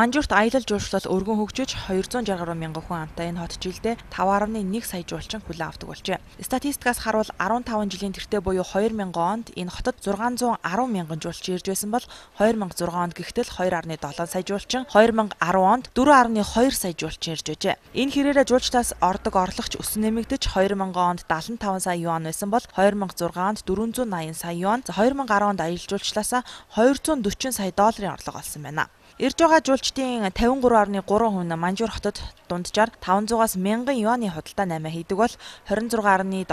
Манжуурт аялал жуулчлал өргөн хөгжиж 260 гаруй мянган хүн амтай энэ хот жилдээ 5.1 сая жуулчин хүлээн авдаг болжээ. Статистикаас харуул 15 жилийн тэртээ буюу 2000 онд энэ хотод 610 мянган жуулчин ирж байсан бол 2006 онд гихтэл 2.7 сая жуулчин, 2010 онд 4.2 сая жуулчин ирж байжээ. Энэ хэрээрээ жуулчдаас ордог орлогч өсөн нэмэгдэж 2000 онд 75 сая юан байсан бол 2006 онд 480 сая юан, 2010 онд аялал жуулчлаасаа 240 сая долларын орлого олсон байна. Ирж байгаа жуулчдын 53.3% нь Манжуур хотод дунджаар 500-аас 1000 юаны худалдаа 8 хийдэг бол 26.7%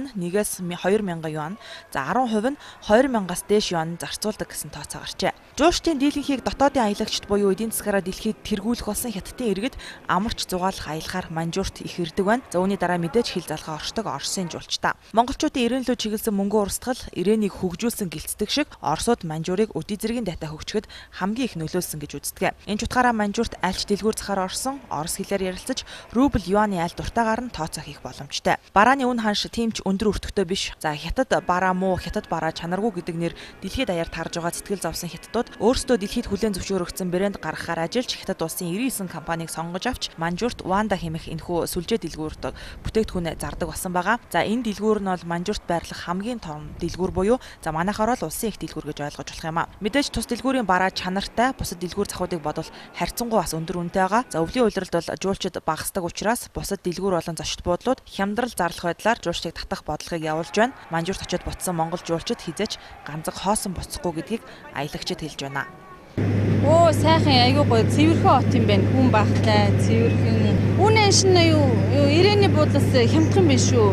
нь 1-ээс 2000 юан, за 10% нь 2000-аас дээш юан зарцуулдаг гэсэн тооцоо гарчээ. Жуулчдын дийлэнхийг дотоодын аялагчд буюу эдийн засгаараа дэлхийд тэргүүлэх болсон хятадын иргэд амарч зугаалах аялахаар Манжуурт их ирдэг байна. За үүний дараа мэдээж хил залгаа оршдог Оросын жуулчдаа. Монголчуудын ирээнлүү чиглэсэн мөнгө урсгал ирээнийг хөгжүүлсэн гэлцдэг шиг Оросууд Манжуурыг өдий зэргийн дата хөгжөхөд хамгийн их нөлөөлсөн гэж үздэг. Энэ утгаараа Манжуурт альч дэлгүүр захаар орсон Орос хэлээр ярилцаж рубль юаны аль дуртаагаар нь тооцоо хийх боломжтой. Барааны үн ханш тимч өндөр өртөгтэй биш. За хятад бараа муу хятад бараа чанаргүй гэдэг нэр дэлхийд даяар тарж байгаа сэтгэл зовсон хятадууд өөрсдөө дэлхийд хүлээн зөвшөөрөгдсөн брэнд гаргахаар ажиллаж хятад улсын 99 компанийг сонгож авч Манжуурт Ванда хэмэх энэхүү сүлжээ дэлгүүрт бүтээгдэхүүнээ зардаг болсон байгаа. За энэ дэлгүүр нь бол Манжуурт байрлах хамгийн том дэлгүүр буюу за манайхаар бол улсын их дэлгүүр гэж ойлгож болох юм а. Мэдээж тус дэлгүүрийн бараа чанартай бусад дэлгүүр захуудыг бодвол харьцангуй бас өндөр үнэтэй байгаа. За өвлийн улиралд бол жуулчид багасдаг учраас бусад дэлгүүр болон зочд буудлууд хямдрал зарлах байдлаар жуулчдыг татах бодлогыг явуулж байна. Манжуурт очиод буцсан монгол жуулчид хизээч ганцэг хоосон буцахгүй гэдгийг аялагчид хэлж байна. Оо сайхан айгүй гоё цэвэрхэн хот юм байна. Хүн багтай, цэвэрхэн. Үнэн шин юу ирээний буудлаас хямдхан биш шүү.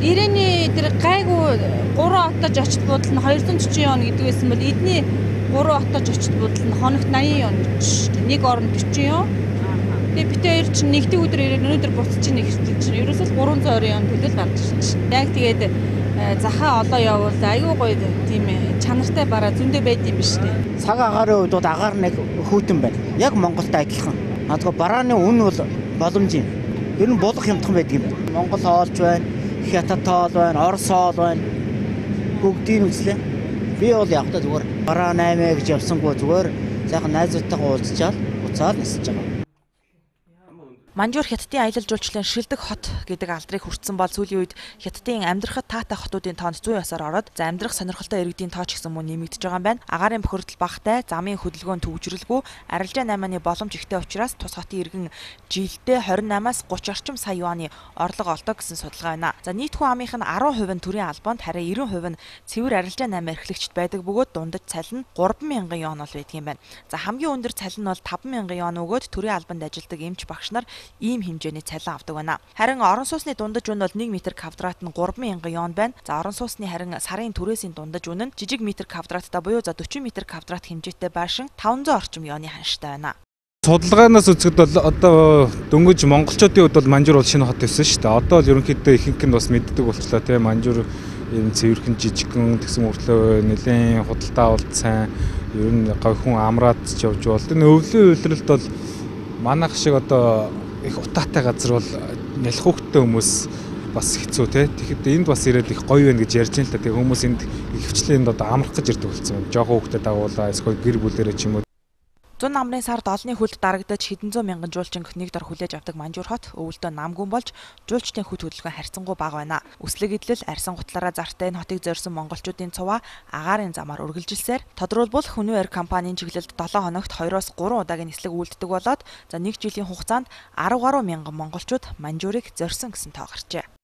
Ирээний тэр гайгүй 3 отож очит буудал нь 240 он гэдэг байсан бол эдний 3 отож очит буудал нь хоногт 80 он шүү. Нэг орон 40 он. Тэгээ бит хоёр чинь нэгдүгээр өдөр ирээд өнөөдөр буцаж чинь ихтэй чинь ерөөсөө 320 он төлөв гарч ирж чинь. Яг тэгээд захаа олоо явуул айгүй гоё тийм чанартай бараа зөндөө байд юм биш үү. Цаг агарын үед агаар нэг хүүтэн байна. Яг Монголтай адилхан. Магадгүй барааны үн бол боломж юм. Ер нь булах хямдхан байдаг юм. Монгол хоолж байна, хятад хоол байна, орос хоол байна. Бүгдийг үзлээ. Би бол та зүгээр бараа 8 гэж явсангүй зүгээр сайхан найзуудтайгаа уулзчаал уцаад нисэж байгаа. Манжуур хятадын аялал жуулчлалын шилдэг хот гэдэг алдрыг хүртсэн бол сүүлийн үед хятадын амьдрахад таатай хотуудын тоонд 100 ясаар ороод за амьдрах сонирхолтой иргэдийн тоо ч гэсэн мөн нэмэгдэж байгаа юм байна. Агаарын бохирдол багтай, замын хөдөлгөөн төвжрэлгүй, арилжаа 8-ны боломж ихтэй учраас тус хотын иргэн жилдээ 28-аас 30 орчим сая юаны орлого олдог гэсэн судалгаа байна. За нийт хүн амынх нь 10% нь төрийн албанд харин 90% нь цэвэр арилжаа 8 эрхлэгчд байдаг бөгөөд дундаж цалин 3000 юан бол байдаг юм байна. За хамгийн өндөр цалин бол 5000 юан өгөөд төрийн албанд ажилладаг эмч багш нар ийм хэмжээний цалин авдаг байна. Харин орон сууцны дундаж үн бол 1 м квадрат нь 3000 йон байна. За орон сууцны харин сарын түрээсийн дундаж үн нь жижиг метр квадраттай буюу за 40 м квадрат хэмжээтэй байшин 500 орчим йоны ханштай байна. Судалгаанаас үзэхэд бол одоо дөнгөж монголчуудын хувьд бол Манжуур бол шинэ хот байсан шүү дээ. Одоо л ерөнхийдөө ихэнх нь бас мэддэг болчлоо тийм Манжуур юм цэвэрхэн жижигхэн тэгсэн мөртлөө нэлээд худалдаа болт сайн ер нь говьхон амраад ч явж бол. Энэ өвлийн үйлрэлд бол манайх шиг одоо их утаатай газар бол нялх хөөхтэй хүмүүс бас хэцүү те. Тэгэхэд энд бас ирээд их гоё байна гэж ярьж байна л та. Тэгээ хүмүүс энд ихэвчлэн энд одоо амрах гэж ирдэг болсон. Жохоо хөөхтэй дагуулаа эсвэл гэр бүлэрээ ч юм уу Зун намрын сард олонний хүлд дарагдаж хэдэн зуун мянган жуулчин нэг дор хүлээж авдаг Манжуур хот өвөлдөө намгүн болж жуулчдын хүт хөдөлгөөн харьцангуй бага байна. Үслэг идэл арьсан гутлаараа зартай энэ хотыг зорьсон монголчуудын цуваа агаарын замаар үргэлжилсээр тодруулбал Хүнвэр компанийн чиглэлд 7 хоногт 2-оос 3 удаагийн нислэг үйлддэг болоод за 1 жилийн хугацаанд 10 гаруй мянган монголчууд Манжуурыг зорьсон гэсэн тоо гарчээ.